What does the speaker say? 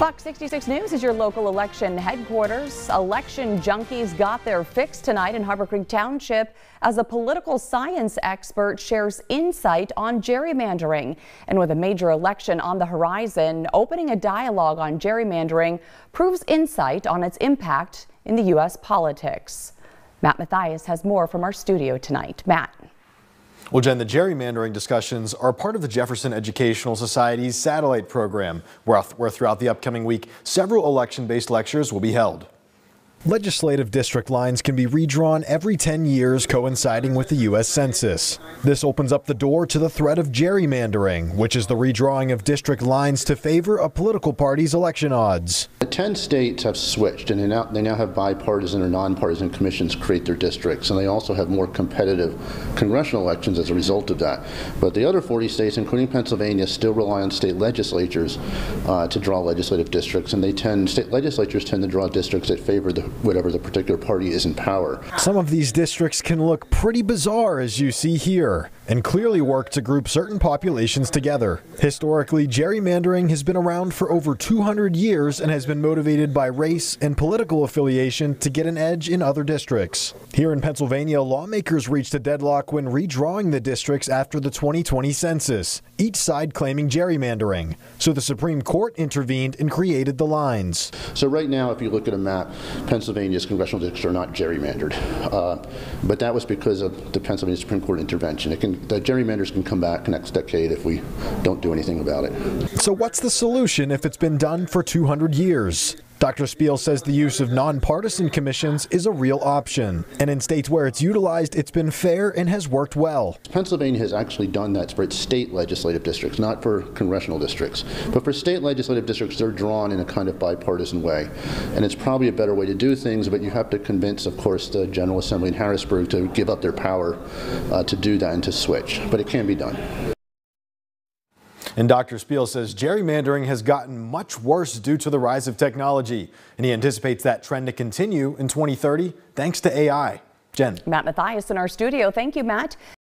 Fox 66 News is your local election headquarters. Election junkies got their fix tonight in Harbor Creek Township as a political science expert shares insight on gerrymandering. And with a major election on the horizon, opening a dialogue on gerrymandering proves insight on its impact in the U.S. politics. Matt Mathias has more from our studio tonight. Matt. Well, Jen, the gerrymandering discussions are part of the Jefferson Educational Society's satellite program, where, throughout the upcoming week, several election-based lectures will be held. Legislative district lines can be redrawn every 10 years coinciding with the U.S. Census. This opens up the door to the threat of gerrymandering, which is the redrawing of district lines to favor a political party's election odds. The 10 states have switched and they now, they now have bipartisan or nonpartisan commissions create their districts and they also have more competitive congressional elections as a result of that. But the other 40 states, including Pennsylvania, still rely on state legislatures uh, to draw legislative districts and they tend, state legislatures tend to draw districts that favor the whatever the particular party is in power. Some of these districts can look pretty bizarre as you see here and clearly work to group certain populations together. Historically, gerrymandering has been around for over 200 years and has been motivated by race and political affiliation to get an edge in other districts. Here in Pennsylvania, lawmakers reached a deadlock when redrawing the districts after the 2020 census, each side claiming gerrymandering. So the Supreme Court intervened and created the lines. So right now, if you look at a map, Pennsylvania's congressional districts are not gerrymandered. Uh, but that was because of the Pennsylvania Supreme Court intervention. It can the gerrymanders can come back next decade if we don't do anything about it. So what's the solution if it's been done for 200 years? Dr. Speel says the use of nonpartisan commissions is a real option, and in states where it's utilized, it's been fair and has worked well. Pennsylvania has actually done that for its state legislative districts, not for congressional districts. But for state legislative districts, they're drawn in a kind of bipartisan way. And it's probably a better way to do things, but you have to convince, of course, the General Assembly in Harrisburg to give up their power uh, to do that and to switch. But it can be done. And Dr. Speel says gerrymandering has gotten much worse due to the rise of technology, and he anticipates that trend to continue in 2030 thanks to AI. Jen. Matt Mathias in our studio. Thank you, Matt.